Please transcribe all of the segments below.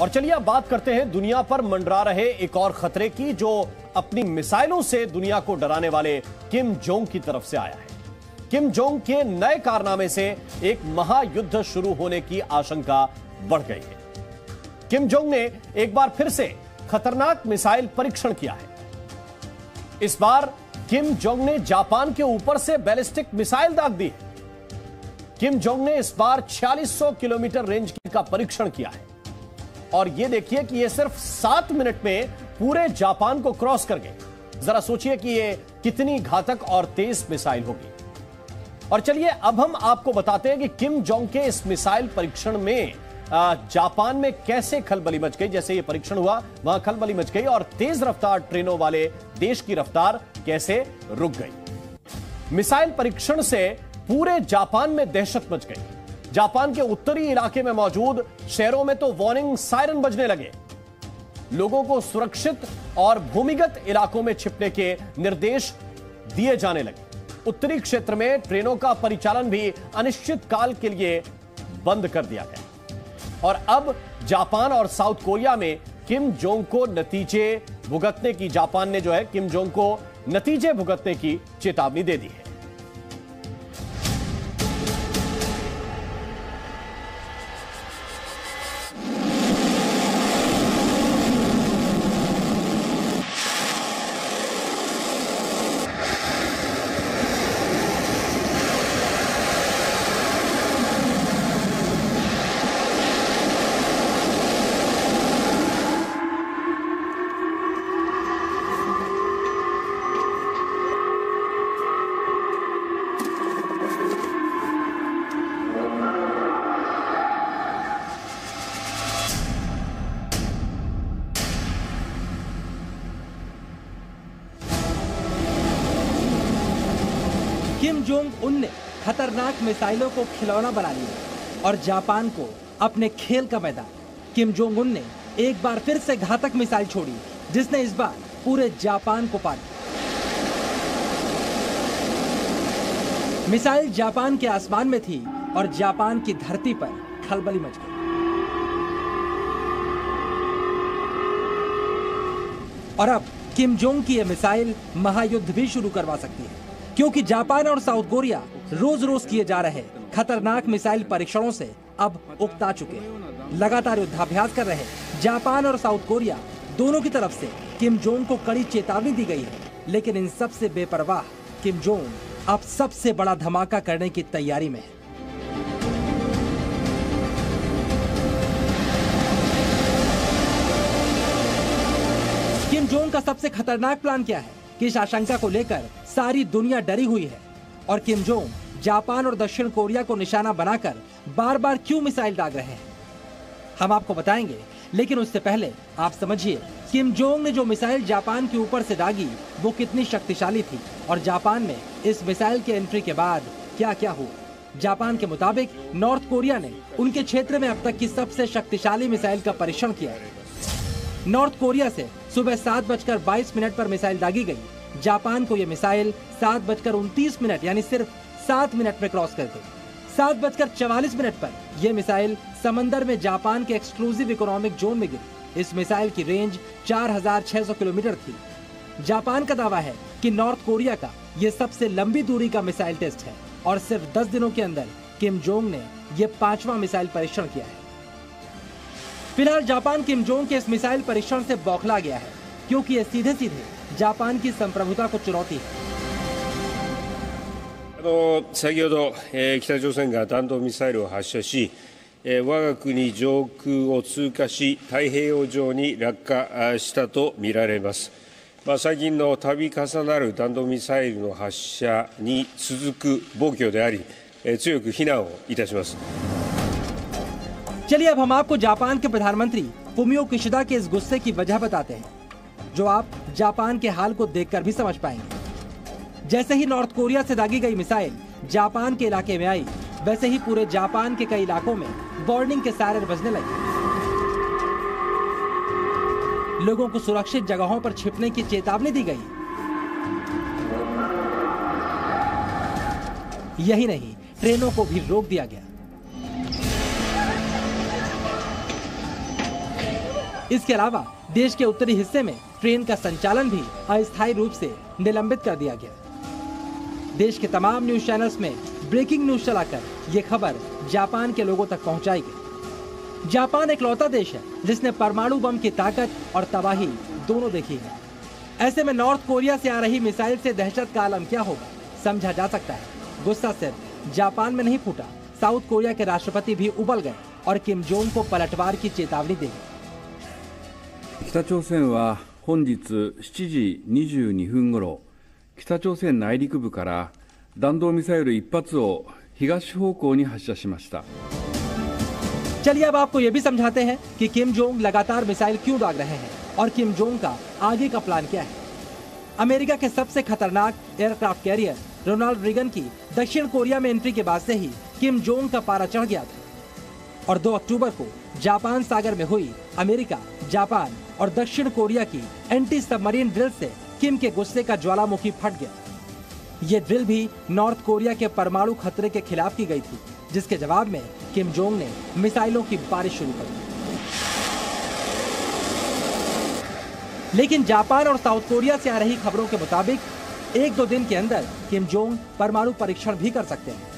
और चलिए अब बात करते हैं दुनिया पर मंडरा रहे एक और खतरे की, जो अपनी मिसाइलों से दुनिया को डराने वाले किम जोंग की तरफ़ से आया है। किम जोंग के नए कारनामे से एक महायुद्ध शुरू होने की आशंका बढ़ गई है। किम जोंग ने एक बार फिर से खतरनाक मिसाइल परीक्षण किया है। इस बार किम जोंग ने जापान के ऊपर से बैलिस्टिक मिसाइल दाग दी है। किम जोंग ने इस बार 4600 किलोमीटर रेंज का परीक्षण किया है। और यह देखिए कि यह सिर्फ़ सात मिनट में पूरे जापान को क्रॉस कर गए जरा सोचिए कि यह कितनी घातक और तेज मिसाइल होगी। और चलिए, अब हम आपको बताते हैं कि किम जोंग के इस मिसाइल परीक्षण में जापान में कैसे खलबली मच गई। जैसे ये परीक्षण हुआ, वहाँ खलबली मच गई और तेज रफ्तार ट्रेनों वाले देश की रफ्तार कैसे रुक गई। मिसाइल परीक्षण से पूरे जापान में दहशत मच गई। जापान के उत्तरी इलाके में मौजूद शहरों में तो वार्निंग सायरन बजने लगे। लोगों को सुरक्षित और भूमिगत इलाकों में छिपने के निर्देश दिए जाने लगे। उत्तरी क्षेत्र में ट्रेनों का परिचालन भी अनिश्चित काल के लिए बंद कर दिया गया। और अब जापान और साउथ कोरिया में किम जोंग को नतीजे भुगतने की, जापान ने जो है किम जोंग को नतीजे भुगतने की चेतावनी दे दी है। किम जोंग उन ने खतरनाक मिसाइलों को खिलौना बना लिया और जापान को अपने खेल का मैदान। किम जोंग उन ने एक बार फिर से घातक मिसाइल छोड़ी, जिसने इस बार पूरे जापान को पार मिसाइल जापान के आसमान में थी और जापान की धरती पर खलबली मच गई। और अब किम जोंग की यह मिसाइल महायुद्ध भी शुरू करवा सकती है। क्योंकि जापान और साउथ कोरिया रोज रोज किए जा रहे खतरनाक मिसाइल परीक्षणों से अब उकता चुके लगातार युद्धाभ्यास कर रहे जापान और साउथ कोरिया दोनों की तरफ़ से किम जोंग को कड़ी चेतावनी दी गई है। लेकिन इन सबसे बेपरवाह किम जोंग अब सबसे बड़ा धमाका करने की तैयारी में है। किम जोंग का सबसे खतरनाक प्लान क्या है? कि इस आशंका को लेकर सारी दुनिया डरी हुई है। और किम जोंग जापान और दक्षिण कोरिया को निशाना बनाकर बार बार क्यों मिसाइल दाग रहे हैं? हम आपको बताएँगे, लेकिन उससे पहले आप समझिए, किम जोंग ने जो मिसाइल जापान के ऊपर से दागी, वो कितनी शक्तिशाली थी। और जापान में इस मिसाइल के एंट्री के बाद क्या क्या हुआ? जापान के मुताबिक, नॉर्थ कोरिया ने उनके क्षेत्र में अब तक की सबसे शक्तिशाली मिसाइल का परीक्षण किया नॉर्थ कोरिया से सुबह सात बजकर बाईस मिनट पर मिसाइल दागी गई। जापान को यह मिसाइल सात बजकर उनतीस मिनट यानी सिर्फ़ सात मिनट में क्रॉस कर गई सात बजकर चवालीस मिनट पर यह मिसाइल समंदर में जापान के एक्सक्लूसिव इकोनॉमिक जोन में गिरी। इस मिसाइल की रेंज 4,600 किलोमीटर थी। जापान का दावा है कि नॉर्थ कोरिया का यह सबसे लंबी दूरी का मिसाइल टेस्ट है और सिर्फ़ 10 दिनों के अंदर किम जोंग ने यह पांचवा मिसाइल परीक्षण किया है। फ़िलहाल जापान किम जोंग के इस मिसाइल परीक्षण से बौखला गया है क्योंकि यह सीधे सीधे जापान की संप्रभुता को चुनौती है あの先ほど、えー北朝鮮が弾道ミサイルを発射し、えー我が国上空を通過し、太平洋上に落下あしたとみられます。まあ、最近の度重なる弾道ミサイルの発射に続く暴挙であり、えー強く非難をいたします。 चलिए अब हम आपको जापान के प्रधानमंत्री फुमियो किशिदा के इस गुस्से की वजह बताते हैं जो आप जापान के हाल को देखकर भी समझ पाएँगे। जैसे ही नॉर्थ कोरिया से दागी गई मिसाइल जापान के इलाके में आई, वैसे ही पूरे जापान के कई इलाकों में वार्निंग के सायरन बजने लगे। लोगों को सुरक्षित जगहों पर छिपने की चेतावनी दी गई। यही नहीं, ट्रेनों को भी रोक दिया गया। इसके अलावा देश के उत्तरी हिस्से में ट्रेन का संचालन भी अस्थायी रूप से निलंबित कर दिया गया। देश के तमाम न्यूज़ चैनल्स में ब्रेकिंग न्यूज़ चलाकर ये खबर जापान के लोगों तक पहुंचाई गई। जापान एक लौता देश है, जिसने परमाणु बम की ताकत और तबाही दोनों देखी है। ऐसे में नॉर्थ कोरिया से आ रही मिसाइल से दहशत का आलम क्या होगा, समझा जा सकता है। गुस्सा सिर्फ़ जापान में नहीं फूटा, साउथ कोरिया के राष्ट्रपति भी उबल गए और किम जोंग को पलटवार की चेतावनी दे 本日7時22分ごろ北朝鮮内陸部から弾道ミサイル1発を東方向に発射しました चलिए अब आपको ये भी समझाते हैं कि किम जोंग लगातार मिसाइल क्यों दाग रहे हैं और किम जोंग का आगे का प्लान क्या है अमेरिका के सबसे खतरनाक एयरक्राफ्ट कैरियर रोनाल्ड रिगन की दक्षिण कोरिया में एंट्री के बाद से ही किम जोंग का पारा चढ़ गया था और 2 अक्टूबर को जापान सागर में हुई, अमेरिका, जापान और दक्षिण कोरिया की एंटी सबमरीन ड्रिल से किम के गुस्से का ज्वालामुखी फट गया। ये ड्रिल भी नॉर्थ कोरिया के परमाणु खतरे के खिलाफ की गई थी, जिसके जवाब में किम जोंग ने मिसाइलों की बारिश शुरू कर दी। लेकिन जापान और साउथ कोरिया से आ रही खबरों के मुताबिक, एक दो दिन के अंदर किम जोंग परमाणु परीक्षण भी कर सकते हैं।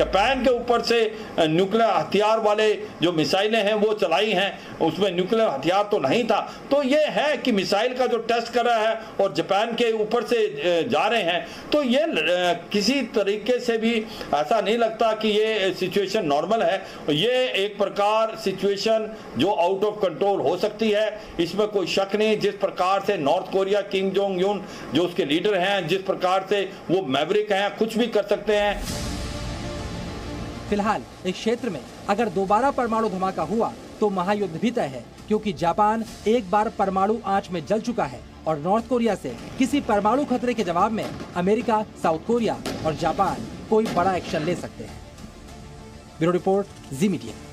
जापान के ऊपर से न्यूक्लियर हथियार वाले जो मिसाइलें हैं, वो चलाई हैं। उसमें न्यूक्लियर हथियार तो नहीं था। तो ये है कि मिसाइल का जो टेस्ट कर रहा है और जापान के ऊपर से जा रहे हैं तो ये किसी तरीके से भी ऐसा नहीं लगता कि ये सिचुएशन नॉर्मल है। ये एक प्रकार सिचुएशन जो आउट ऑफ़ कंट्रोल हो सकती है। इसमें कोई शक नहीं, जिस प्रकार से नॉर्थ कोरिया किंग जोंग यून जो उसके लीडर हैं, जिस प्रकार से वो मैवरिक हैं, कुछ भी कर सकते हैं। फ़िलहाल, इस क्षेत्र में अगर दोबारा परमाणु धमाका हुआ तो महायुद्ध भी तय है, क्योंकि जापान एक बार परमाणु आँच में जल चुका है और नॉर्थ कोरिया से किसी परमाणु खतरे के जवाब में अमेरिका, साउथ कोरिया और जापान कोई बड़ा एक्शन ले सकते हैं। Bureau report, Zee media.